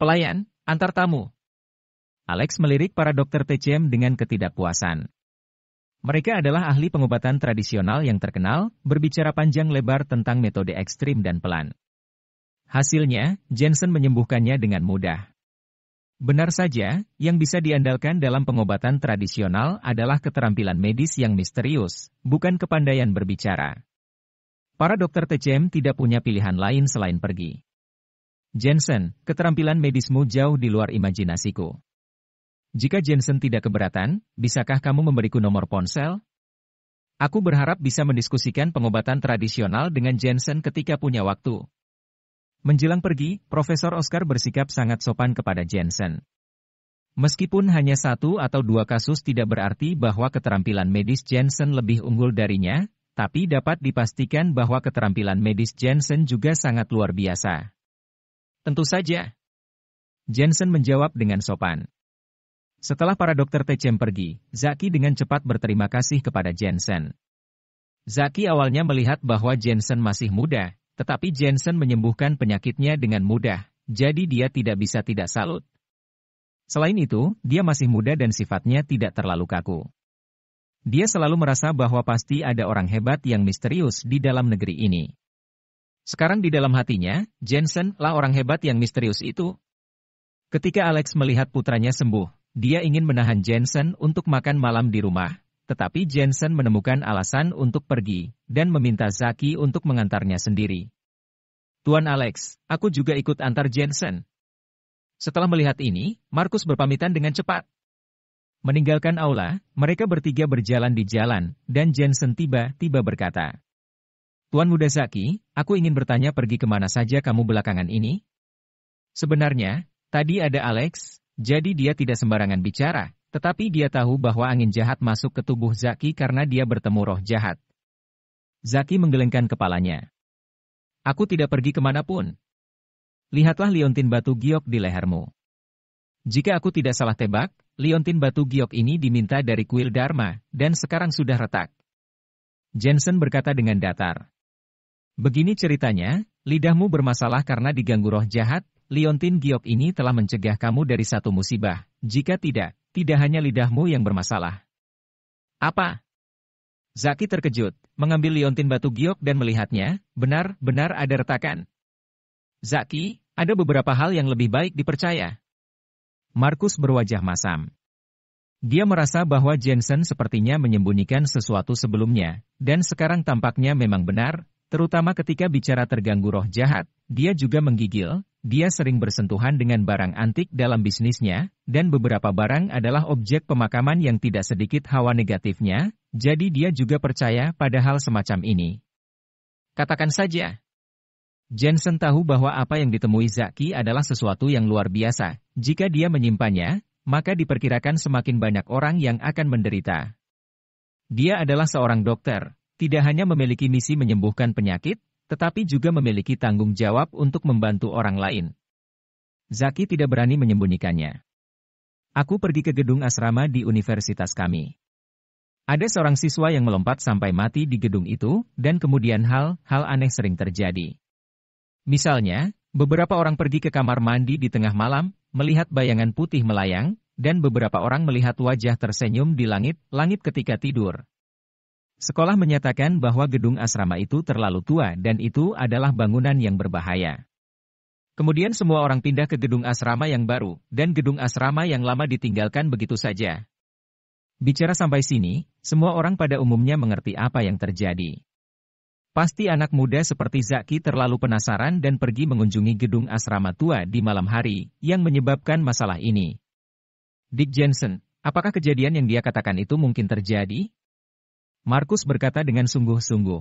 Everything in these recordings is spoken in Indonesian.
Pelayan, antar tamu. Alex melirik para dokter TCM dengan ketidakpuasan. Mereka adalah ahli pengobatan tradisional yang terkenal, berbicara panjang lebar tentang metode ekstrim dan pelan. Hasilnya, Jensen menyembuhkannya dengan mudah. Benar saja, yang bisa diandalkan dalam pengobatan tradisional adalah keterampilan medis yang misterius, bukan kepandaian berbicara. Para dokter TCM tidak punya pilihan lain selain pergi. Jensen, keterampilan medismu jauh di luar imajinasiku. Jika Jensen tidak keberatan, bisakah kamu memberiku nomor ponsel? Aku berharap bisa mendiskusikan pengobatan tradisional dengan Jensen ketika punya waktu. Menjelang pergi, Profesor Oscar bersikap sangat sopan kepada Jensen. Meskipun hanya satu atau dua kasus tidak berarti bahwa keterampilan medis Jensen lebih unggul darinya, tapi dapat dipastikan bahwa keterampilan medis Jensen juga sangat luar biasa. Tentu saja. Jensen menjawab dengan sopan. Setelah para dokter TCM pergi, Zaki dengan cepat berterima kasih kepada Jensen. Zaki awalnya melihat bahwa Jensen masih muda, tetapi Jensen menyembuhkan penyakitnya dengan mudah, jadi dia tidak bisa tidak salut. Selain itu, dia masih muda dan sifatnya tidak terlalu kaku. Dia selalu merasa bahwa pasti ada orang hebat yang misterius di dalam negeri ini. Sekarang di dalam hatinya, Jensen lah orang hebat yang misterius itu. Ketika Alex melihat putranya sembuh, dia ingin menahan Jensen untuk makan malam di rumah, tetapi Jensen menemukan alasan untuk pergi, dan meminta Zaki untuk mengantarnya sendiri. Tuan Alex, aku juga ikut antar Jensen. Setelah melihat ini, Markus berpamitan dengan cepat. Meninggalkan aula, mereka bertiga berjalan di jalan, dan Jensen tiba-tiba berkata, Tuan Muda Zaki, aku ingin bertanya pergi ke mana saja kamu belakangan ini? Sebenarnya, tadi ada Alex, jadi dia tidak sembarangan bicara, tetapi dia tahu bahwa angin jahat masuk ke tubuh Zaki karena dia bertemu roh jahat. Zaki menggelengkan kepalanya. Aku tidak pergi ke mana pun. Lihatlah liontin batu giok di lehermu. Jika aku tidak salah tebak, liontin batu giok ini diminta dari kuil Dharma, dan sekarang sudah retak. Jensen berkata dengan datar. Begini ceritanya, lidahmu bermasalah karena diganggu roh jahat, Liontin Giok ini telah mencegah kamu dari satu musibah. Jika tidak, tidak hanya lidahmu yang bermasalah. Apa? Zaki terkejut, mengambil liontin batu giok dan melihatnya, benar-benar ada retakan. Zaki, ada beberapa hal yang lebih baik dipercaya. Markus berwajah masam. Dia merasa bahwa Jensen sepertinya menyembunyikan sesuatu sebelumnya, dan sekarang tampaknya memang benar, terutama ketika bicara terganggu roh jahat, dia juga menggigil, dia sering bersentuhan dengan barang antik dalam bisnisnya, dan beberapa barang adalah objek pemakaman yang tidak sedikit hawa negatifnya, jadi dia juga percaya pada hal semacam ini. Katakan saja. Jensen tahu bahwa apa yang ditemui Zaki adalah sesuatu yang luar biasa. Jika dia menyimpannya, maka diperkirakan semakin banyak orang yang akan menderita. Dia adalah seorang dokter, tidak hanya memiliki misi menyembuhkan penyakit, tetapi juga memiliki tanggung jawab untuk membantu orang lain. Zaki tidak berani menyembunyikannya. Aku pergi ke gedung asrama di universitas kami. Ada seorang siswa yang melompat sampai mati di gedung itu, dan kemudian hal-hal aneh sering terjadi. Misalnya, beberapa orang pergi ke kamar mandi di tengah malam, melihat bayangan putih melayang, dan beberapa orang melihat wajah tersenyum di langit-langit ketika tidur. Sekolah menyatakan bahwa gedung asrama itu terlalu tua dan itu adalah bangunan yang berbahaya. Kemudian semua orang pindah ke gedung asrama yang baru, dan gedung asrama yang lama ditinggalkan begitu saja. Bicara sampai sini, semua orang pada umumnya mengerti apa yang terjadi. Pasti anak muda seperti Zaki terlalu penasaran dan pergi mengunjungi gedung asrama tua di malam hari, yang menyebabkan masalah ini. Dick Jensen, apakah kejadian yang dia katakan itu mungkin terjadi? Markus berkata dengan sungguh-sungguh.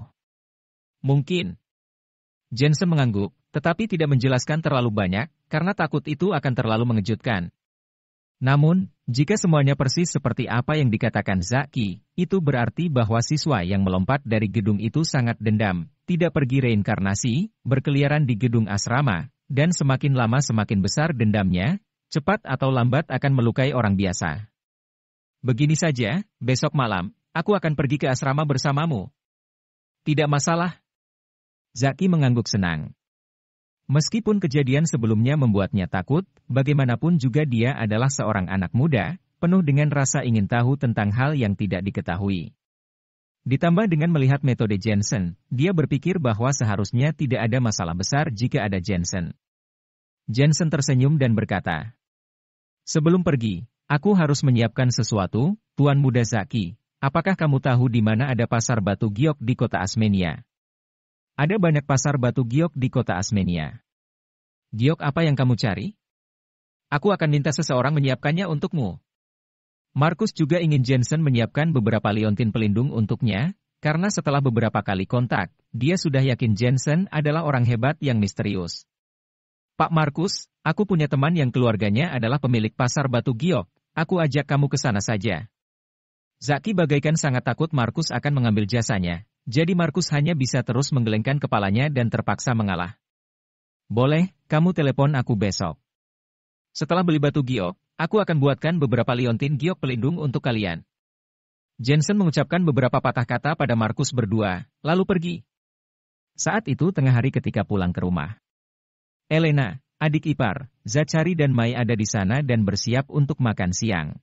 Mungkin. Jensen mengangguk, tetapi tidak menjelaskan terlalu banyak, karena takut itu akan terlalu mengejutkan. Namun, jika semuanya persis seperti apa yang dikatakan Zaki, itu berarti bahwa siswa yang melompat dari gedung itu sangat dendam, tidak pergi reinkarnasi, berkeliaran di gedung asrama, dan semakin lama semakin besar dendamnya, cepat atau lambat akan melukai orang biasa. Begini saja, besok malam, Aku akan pergi ke asrama bersamamu. Tidak masalah. Zaki mengangguk senang. Meskipun kejadian sebelumnya membuatnya takut, bagaimanapun juga dia adalah seorang anak muda, penuh dengan rasa ingin tahu tentang hal yang tidak diketahui. Ditambah dengan melihat metode Jensen, dia berpikir bahwa seharusnya tidak ada masalah besar jika ada Jensen. Jensen tersenyum dan berkata, Sebelum pergi, aku harus menyiapkan sesuatu, Tuan Muda Zaki. Apakah kamu tahu di mana ada pasar batu giok di kota Asmenia? Ada banyak pasar batu giok di kota Asmenia. Giok apa yang kamu cari? Aku akan minta seseorang menyiapkannya untukmu. Markus juga ingin Jensen menyiapkan beberapa liontin pelindung untuknya, karena setelah beberapa kali kontak, dia sudah yakin Jensen adalah orang hebat yang misterius. Pak Markus, aku punya teman yang keluarganya adalah pemilik pasar batu giok, aku ajak kamu ke sana saja. Zaki bagaikan sangat takut Markus akan mengambil jasanya, jadi Markus hanya bisa terus menggelengkan kepalanya dan terpaksa mengalah. Boleh, kamu telepon aku besok. Setelah beli batu giok, Aku akan buatkan beberapa liontin giok pelindung untuk kalian. Jensen mengucapkan beberapa patah kata pada Markus berdua, lalu pergi. Saat itu tengah hari ketika pulang ke rumah. Elena, adik ipar, Zachary dan Mai ada di sana dan bersiap untuk makan siang.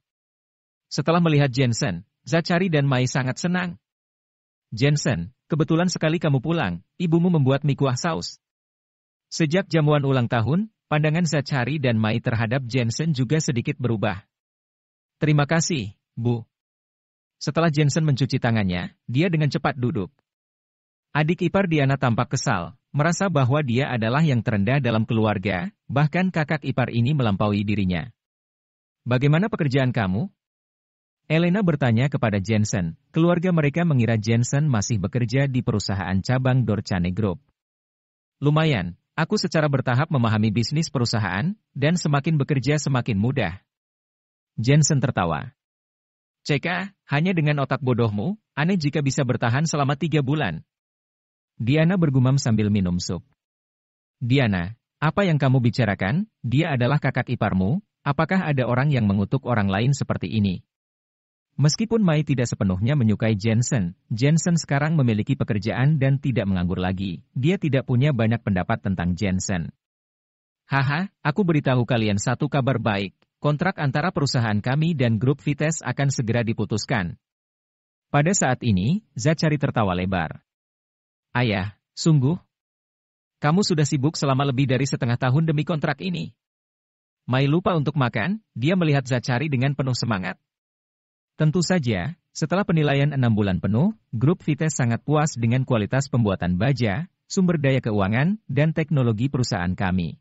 Setelah melihat Jensen, Zachary dan Mai sangat senang. Jensen, kebetulan sekali kamu pulang, ibumu membuat mie kuah saus. Sejak jamuan ulang tahun, Pandangan Zachary dan Mai terhadap Jensen juga sedikit berubah. Terima kasih, Bu. Setelah Jensen mencuci tangannya, dia dengan cepat duduk. Adik ipar Diana tampak kesal, merasa bahwa dia adalah yang terendah dalam keluarga, bahkan kakak ipar ini melampaui dirinya. Bagaimana pekerjaan kamu? Elena bertanya kepada Jensen, keluarga mereka mengira Jensen masih bekerja di perusahaan cabang Dorchane Group. Lumayan, Aku secara bertahap memahami bisnis perusahaan, dan semakin bekerja semakin mudah. Jensen tertawa. Ceka, hanya dengan otak bodohmu, aneh jika bisa bertahan selama tiga bulan. Diana bergumam sambil minum sup. Diana, apa yang kamu bicarakan, dia adalah kakak iparmu, apakah ada orang yang mengutuk orang lain seperti ini? Meskipun Mai tidak sepenuhnya menyukai Jensen, Jensen sekarang memiliki pekerjaan dan tidak menganggur lagi. Dia tidak punya banyak pendapat tentang Jensen. Haha, aku beritahu kalian satu kabar baik. Kontrak antara perusahaan kami dan grup Vites akan segera diputuskan. Pada saat ini, Zachary tertawa lebar. Ayah, sungguh? Kamu sudah sibuk selama lebih dari setengah tahun demi kontrak ini. Mai lupa untuk makan, dia melihat Zachary dengan penuh semangat. Tentu saja, setelah penilaian enam bulan penuh, grup Vites sangat puas dengan kualitas pembuatan baja, sumber daya keuangan, dan teknologi perusahaan kami.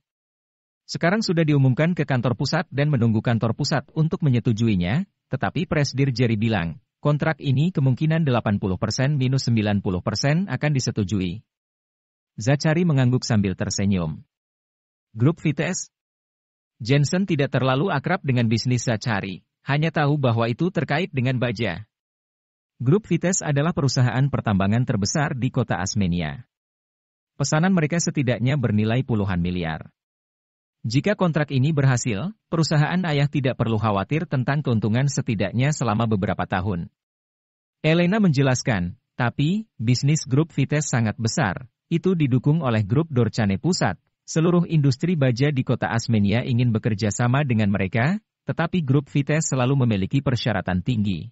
Sekarang sudah diumumkan ke kantor pusat dan menunggu kantor pusat untuk menyetujuinya, tetapi Presdir Jerry bilang, kontrak ini kemungkinan 80% minus 90% akan disetujui. Zachary mengangguk sambil tersenyum. Grup Vites? Jensen tidak terlalu akrab dengan bisnis Zachary hanya tahu bahwa itu terkait dengan baja. Grup Vites adalah perusahaan pertambangan terbesar di kota Asmenia. Pesanan mereka setidaknya bernilai puluhan miliar. Jika kontrak ini berhasil, perusahaan ayah tidak perlu khawatir tentang keuntungan setidaknya selama beberapa tahun. Elena menjelaskan, tapi, bisnis grup Vites sangat besar, itu didukung oleh grup Dorchane Pusat. Seluruh industri baja di kota Asmenia ingin bekerja sama dengan mereka, tetapi grup Vites selalu memiliki persyaratan tinggi.